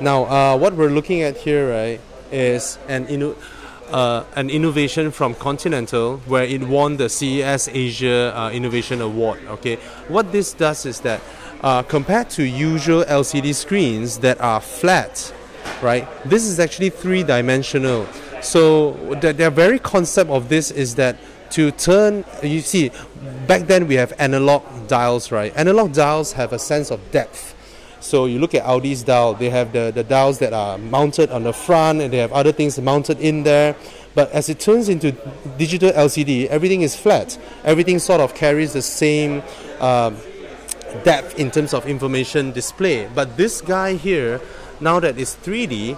Now, uh, what we're looking at here, right, is an inno- uh, an innovation from Continental where it won the CES Asia uh, Innovation Award. Okay, what this does is that uh, compared to usual LCD screens that are flat, right, this is actually three dimensional. So the, the very concept of this is that to turn, you see, back then we have analog dials, right? Analog dials have a sense of depth. So you look at Audi's dial, they have the, the dials that are mounted on the front and they have other things mounted in there. But as it turns into digital LCD, everything is flat. Everything sort of carries the same um, depth in terms of information display. But this guy here, now that it's 3D,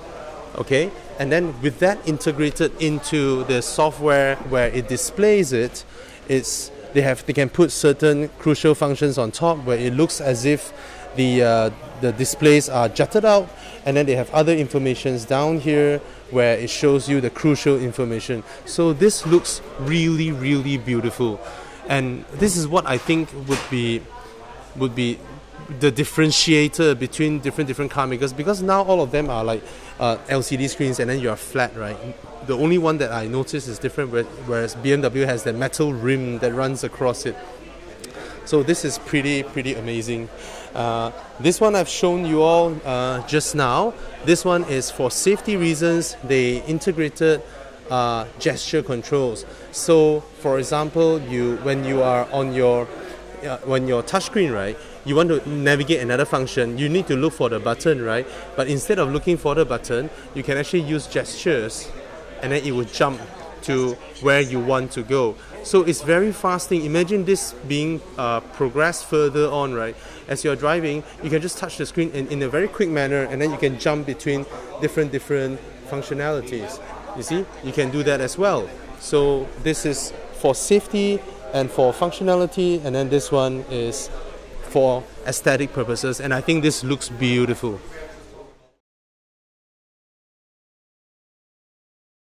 okay, and then with that integrated into the software where it displays it, it's they have they can put certain crucial functions on top where it looks as if the uh, the displays are jutted out and then they have other informations down here where it shows you the crucial information so this looks really really beautiful and this is what i think would be would be the differentiator between different different car makers because now all of them are like uh, LCD screens and then you are flat, right? The only one that I notice is different, whereas BMW has that metal rim that runs across it. So this is pretty pretty amazing. Uh, this one I've shown you all uh, just now. This one is for safety reasons. They integrated uh, gesture controls. So, for example, you when you are on your uh, when your touchscreen, right, you want to navigate another function, you need to look for the button, right? But instead of looking for the button, you can actually use gestures and then it will jump to where you want to go. So it's very fasting. Imagine this being uh, progressed further on, right? As you're driving, you can just touch the screen in, in a very quick manner and then you can jump between different different functionalities. You see, you can do that as well. So this is for safety and for functionality, and then this one is for aesthetic purposes, and I think this looks beautiful.